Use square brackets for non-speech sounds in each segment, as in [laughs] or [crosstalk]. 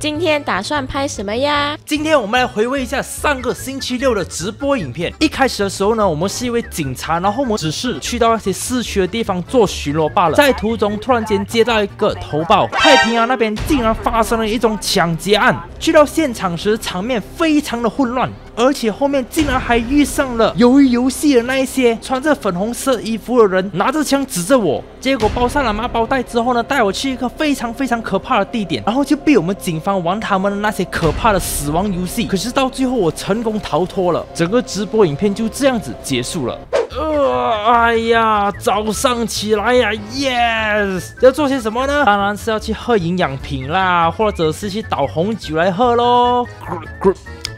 今天打算拍什么呀？今天我们来回味一下上个星期六的直播影片。一开始的时候呢，我们是一位警察，然后我们只是去到那些市区的地方做巡逻罢了。在途中突然间接到一个投报，太平洋那边竟然发生了一种抢劫案。去到现场时，场面非常的混乱。而且后面竟然还遇上了由于游戏的那一些穿着粉红色衣服的人，拿着枪指着我。结果包上了麻包袋之后呢，带我去一个非常非常可怕的地点，然后就被我们警方玩他们的那些可怕的死亡游戏。可是到最后我成功逃脱了，整个直播影片就这样子结束了。呃，哎呀，早上起来呀，yes，要做些什么呢？当然是要去喝营养品啦，或者是去倒红酒来喝喽。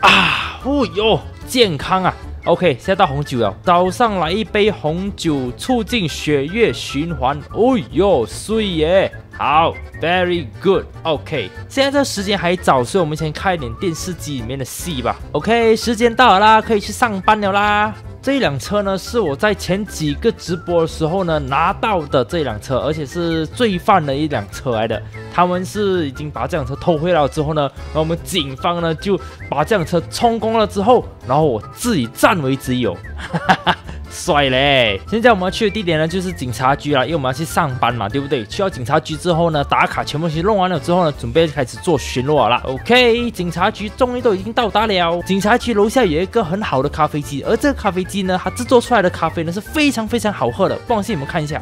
啊。哦哟，健康啊！OK，现在倒红酒了。早上来一杯红酒，促进血液循环。哦哟，睡耶！好，Very good。OK，现在这时间还早，所以我们先看一点电视机里面的戏吧。OK，时间到了啦，可以去上班了啦。这一辆车呢，是我在前几个直播的时候呢拿到的这一辆车，而且是罪犯的一辆车来的。他们是已经把这辆车偷回来之后呢，然后我们警方呢就把这辆车充公了之后，然后我自己占为己有。哈哈哈帅嘞！现在我们要去的地点呢，就是警察局啦，因为我们要去上班嘛，对不对？去到警察局之后呢，打卡全部东西弄完了之后呢，准备开始做巡逻了。OK，警察局终于都已经到达了。警察局楼下有一个很好的咖啡机，而这个咖啡机呢，它制作出来的咖啡呢是非常非常好喝的。不相信你们看一下。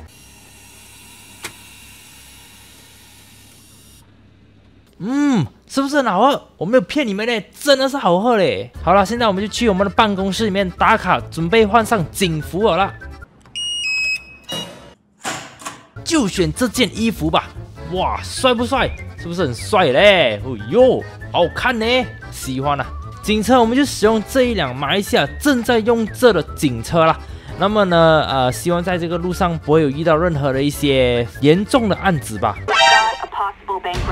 嗯，是不是很好喝？我没有骗你们嘞，真的是好喝嘞。好了，现在我们就去我们的办公室里面打卡，准备换上警服好了。就选这件衣服吧。哇，帅不帅？是不是很帅嘞？哦哟，好看呢，喜欢啊。警车，我们就使用这一辆马来西亚正在用这的警车啦。那么呢，呃，希望在这个路上不会有遇到任何的一些严重的案子吧。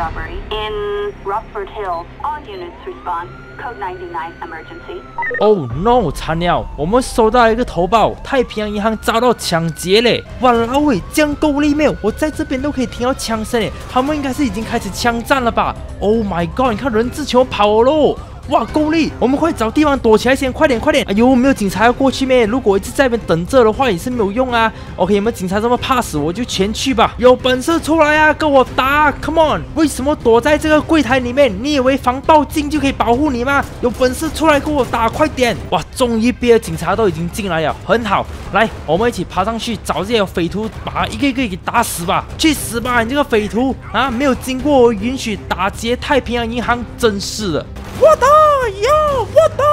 Robbery in Rockford Hills. All units respond. Code 99 emergency. Oh no！惨了，我们收到一个投报，太平洋银行遭到抢劫嘞！哇老伟，这样够力没有？我在这边都可以听到枪声诶，他们应该是已经开始枪战了吧？Oh my god！你看人质全跑喽！哇，够力！我们快找地方躲起来先，快点，快点！哎呦，没有警察要过去咩？如果一直在那边等着的话，也是没有用啊。OK，有没有警察这么怕死？我就前去吧。有本事出来啊，跟我打！Come on！为什么躲在这个柜台里面？你以为防爆镜就可以保护你吗？有本事出来跟我打，快点！哇，终于别的警察都已经进来了，很好。来，我们一起爬上去找这些匪徒，把一个一个给打死吧！去死吧，你这个匪徒啊！没有经过我允许打劫太平洋银行，真是的！我打呀，我打，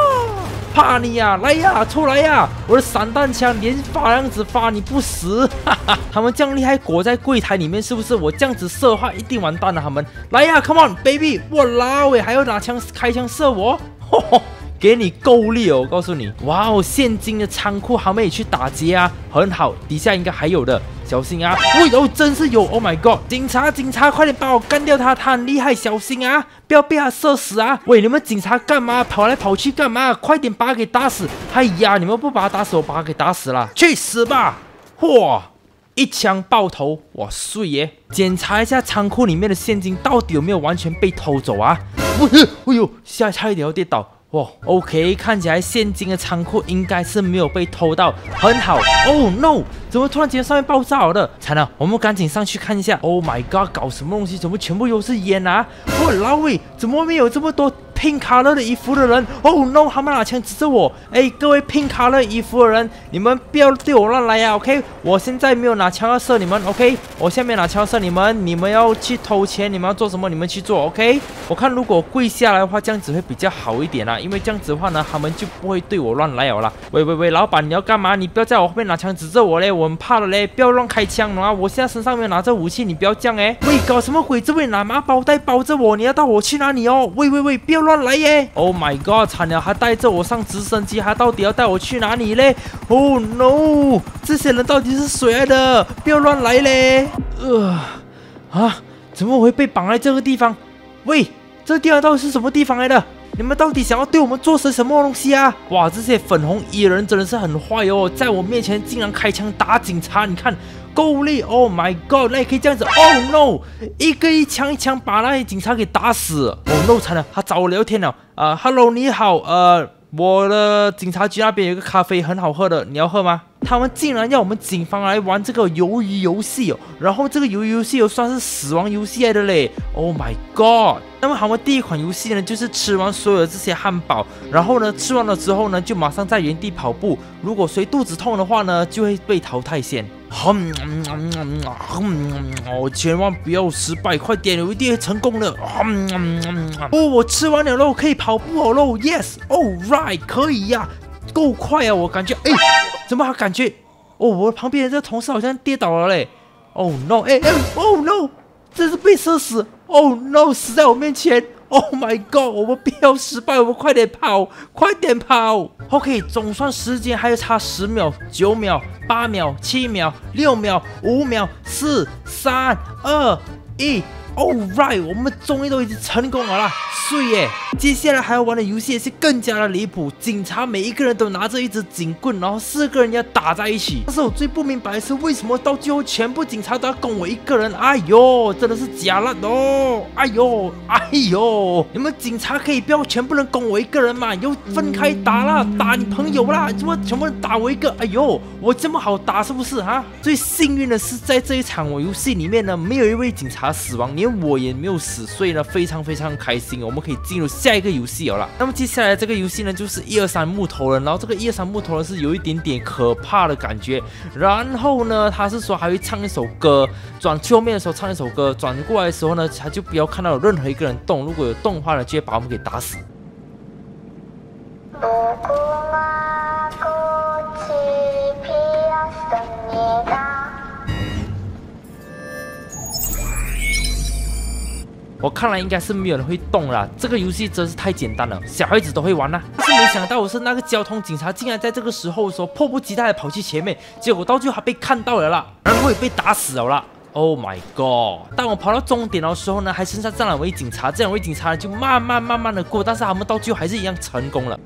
怕你呀，来呀，出来呀！我的散弹枪连发样子发你不死，哈哈！他们这样厉害，躲在柜台里面是不是？我这样子射的话，一定完蛋了。他们来呀，Come on baby！我拉尾，还要拿枪开枪射我，吼吼！给你够力哦！我告诉你，哇哦，现金的仓库还没去打劫啊，很好，底下应该还有的，小心啊！喂哦，真是有！Oh my god！警察，警察，快点把我干掉他，他很厉害，小心啊，不要被他射死啊！喂，你们警察干嘛跑来跑去干嘛？快点把他给打死！哎呀，你们不把他打死，我把他给打死了，去死吧！嚯，一枪爆头，哇，碎耶！检查一下仓库里面的现金到底有没有完全被偷走啊？哎呦，下差一点要跌倒。哇，OK，看起来现金的仓库应该是没有被偷到，很好。Oh no，怎么突然间上面爆炸了？惨了，我们赶紧上去看一下。Oh my god，搞什么东西？怎么全部都是烟啊？哇，老魏，怎么没有这么多？拼卡勒的衣服的人，Oh no！他们拿枪指着我。哎，各位拼卡勒衣服的人，你们不要对我乱来呀，OK？我现在没有拿枪要射你们，OK？我下面拿枪射你们，你们要去偷钱，你们要做什么？你们去做，OK？我看如果跪下来的话，这样子会比较好一点啦，因为这样子的话呢，他们就不会对我乱来了啦。喂喂喂，老板你要干嘛？你不要在我后面拿枪指着我嘞，我很怕了嘞，不要乱开枪啊！我现在身上没有拿着武器，你不要这样哎。喂，搞什么鬼？这位拿麻包袋包着我，你要带我去哪里哦？喂喂喂，不要乱来耶！Oh my god！惨了，还带着我上直升机，还到底要带我去哪里嘞？Oh no！这些人到底是谁来的？不要乱来嘞！呃，啊，怎么会被绑在这个地方？喂，这地方到底是什么地方来的？你们到底想要对我们做些什么东西啊？哇，这些粉红衣人真的是很坏哦，在我面前竟然开枪打警察！你看。够力！Oh my god，那也可以这样子！Oh no，一个一枪一枪把那些警察给打死！Oh no，惨了，他找我聊天了。啊，Hello，你好，呃，我的警察局那边有个咖啡很好喝的，你要喝吗？他们竟然要我们警方来玩这个鱿鱼游戏哦，然后这个鱿鱼游戏又算是死亡游戏来的嘞！Oh my god！那么他们第一款游戏呢，就是吃完所有的这些汉堡，然后呢吃完了之后呢，就马上在原地跑步。如果谁肚子痛的话呢，就会被淘汰先。哼，哦，千万不要失败，快点，我一定会成功的。哦，我吃完了肉，可以跑步喽！Yes，All right，可以呀，够快啊，我感觉，哎。怎么还感觉？哦，我旁边的这个同事好像跌倒了嘞！Oh no！哎哎，Oh no！这是被射死！Oh no！死在我面前！Oh my god！我们不要失败，我们快点跑，快点跑！OK，总算时间还有差十秒、九秒、八秒、七秒、六秒、五秒、四、三、二、一。Alright，我们终于都已经成功了啦！睡耶！接下来还要玩的游戏是更加的离谱，警察每一个人都拿着一支警棍，然后四个人要打在一起。但是我最不明白的是，为什么到最后全部警察都要攻我一个人？哎呦，真的是假了哦！哎呦，哎呦，你们警察可以不要全部人攻我一个人嘛？又分开打啦，打你朋友啦，怎么全部人打我一个？哎呦，我这么好打是不是啊？最幸运的是，在这一场我游戏里面呢，没有一位警察死亡，你。我也没有死，所以呢非常非常开心，我们可以进入下一个游戏了。那么接下来这个游戏呢就是一二三木头人，然后这个一二三木头人是有一点点可怕的感觉。然后呢他是说还会唱一首歌，转去后面的时候唱一首歌，转过来的时候呢他就不要看到有任何一个人动，如果有动的话呢就会把我们给打死。我看来应该是没有人会动了，这个游戏真是太简单了，小孩子都会玩呐。但是没想到的是那个交通警察，竟然在这个时候说迫不及待的跑去前面，结果到最后还被看到了啦，然后也被打死了啦。Oh my god！当我跑到终点的时候呢，还剩下这两位警察，这两位警察就慢慢慢慢的过，但是他们到最后还是一样成功了。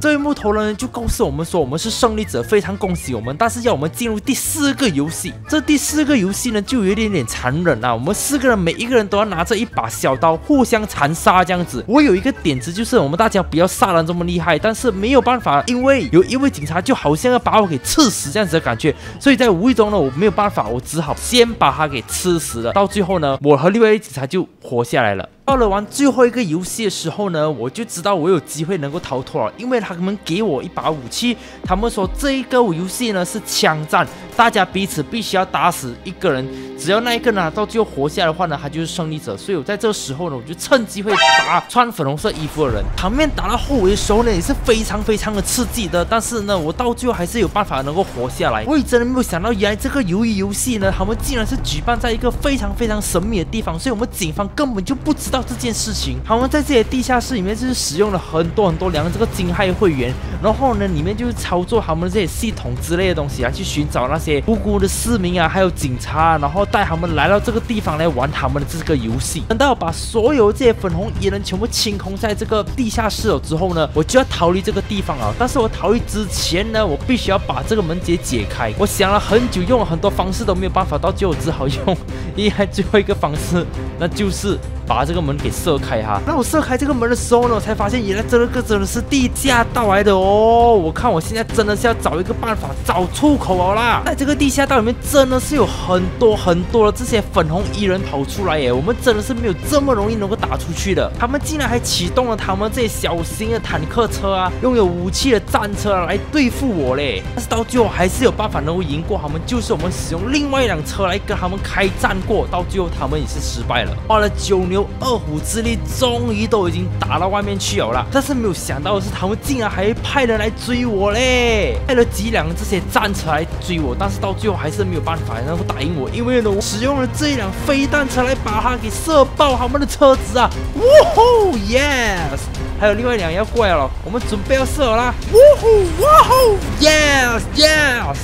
这位木头人就告诉我们说，我们是胜利者，非常恭喜我们。但是要我们进入第四个游戏，这第四个游戏呢，就有一点点残忍啊。我们四个人每一个人都要拿着一把小刀，互相残杀这样子。我有一个点子，就是我们大家不要杀人这么厉害，但是没有办法，因为有一位警察就好像要把我给刺死这样子的感觉，所以在无意中呢，我没有办法，我只好先把他给吃死了。到最后呢，我和另外一位警察就活下来了。到了玩最后一个游戏的时候呢，我就知道我有机会能够逃脱了，因为他们给我一把武器，他们说这一个游戏呢是枪战，大家彼此必须要打死一个人，只要那一个呢到最后活下来的话呢，他就是胜利者。所以我在这个时候呢，我就趁机会打穿粉红色衣服的人。场面打到后尾的时候呢，也是非常非常的刺激的。但是呢，我到最后还是有办法能够活下来。我也真的没有想到，原来这个鱿鱼游戏呢，他们竟然是举办在一个非常非常神秘的地方，所以我们警方根本就不知道。这件事情，他们在这些地下室里面就是使用了很多很多两这个惊骇会员，然后呢，里面就是操作他们的这些系统之类的东西啊，去寻找那些无辜的市民啊，还有警察，然后带他们来到这个地方来玩他们的这个游戏。等到把所有这些粉红衣人全部清空在这个地下室了之后呢，我就要逃离这个地方啊。但是我逃离之前呢，我必须要把这个门给解开。我想了很久，用了很多方式都没有办法，到最后只好用 [laughs] 厉害最后一个方式，那就是把这个门。给射开哈，那我射开这个门的时候呢，我才发现原来这个真的是地下道来的哦。我看我现在真的是要找一个办法找出口了啦。在这个地下道里面真的是有很多很多的这些粉红衣人跑出来耶，我们真的是没有这么容易能够打出去的。他们竟然还启动了他们这些小型的坦克车啊，拥有武器的战车来对付我嘞。但是到最后还是有办法能够赢过他们，就是我们使用另外一辆车来跟他们开战过，到最后他们也是失败了，花了九牛二。虎之力终于都已经打到外面去有了，但是没有想到的是，他们竟然还派人来追我嘞！派了几辆这些战车来追我，但是到最后还是没有办法能够打赢我，因为呢，我使用了这一辆飞弹车来把它给射爆他们的车子啊！哇吼，yes！还有另外一辆要过来了，我们准备要射啦！哇吼，哇吼，yes，yes！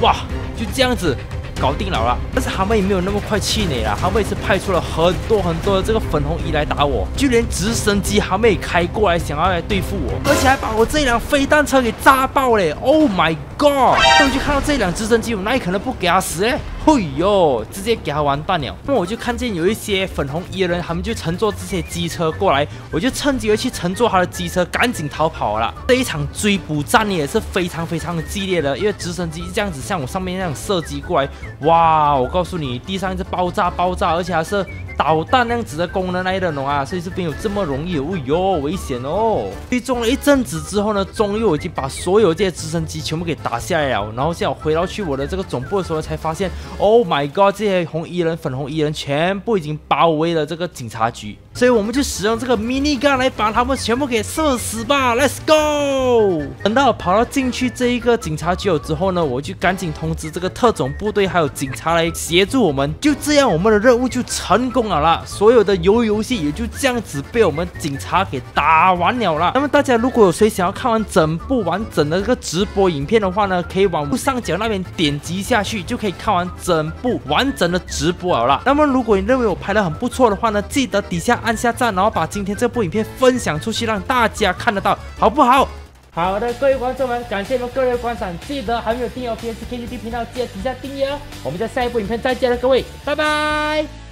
哇，就这样子。搞定了啦。但是他们也没有那么快气馁啦，他们也是派出了很多很多的这个粉红衣来打我，就连直升机蛤蟆也开过来想要来对付我，而且还把我这辆飞弹车给炸爆嘞！Oh my god！我就看到这辆直升机，我哪里可能不给他死嘞？嘿呦，直接给他完蛋了。那我就看见有一些粉红衣的人，他们就乘坐这些机车过来，我就趁机去乘坐他的机车，赶紧逃跑了。这一场追捕战也是非常非常的激烈的，因为直升机这样子像我上面那样射击过来，哇！我告诉你，地上一直爆炸爆炸，而且还是。导弹那样子的功能来的呢啊，所以这边有这么容易，哦哟，危险哦！追踪了一阵子之后呢，终于我已经把所有这些直升机全部给打下来了。然后现在我回到去我的这个总部的时候，才发现，Oh my god，这些红衣人、粉红衣人全部已经包围了这个警察局。所以我们就使用这个 mini gun 来把他们全部给射死吧，Let's go！等到跑到进去这一个警察局之后呢，我就赶紧通知这个特种部队还有警察来协助我们。就这样，我们的任务就成功了啦！所有的游游戏也就这样子被我们警察给打完了啦。那么大家如果有谁想要看完整部完整的这个直播影片的话呢，可以往右上角那边点击下去，就可以看完整部完整的直播了啦。那么如果你认为我拍的很不错的话呢，记得底下。按下赞，然后把今天这部影片分享出去，让大家看得到，好不好？好的，各位观众们，感谢你们各位观赏，记得还没有订阅 PSKTV 频道，记得底下订阅哦。我们在下一部影片再见了，各位，拜拜。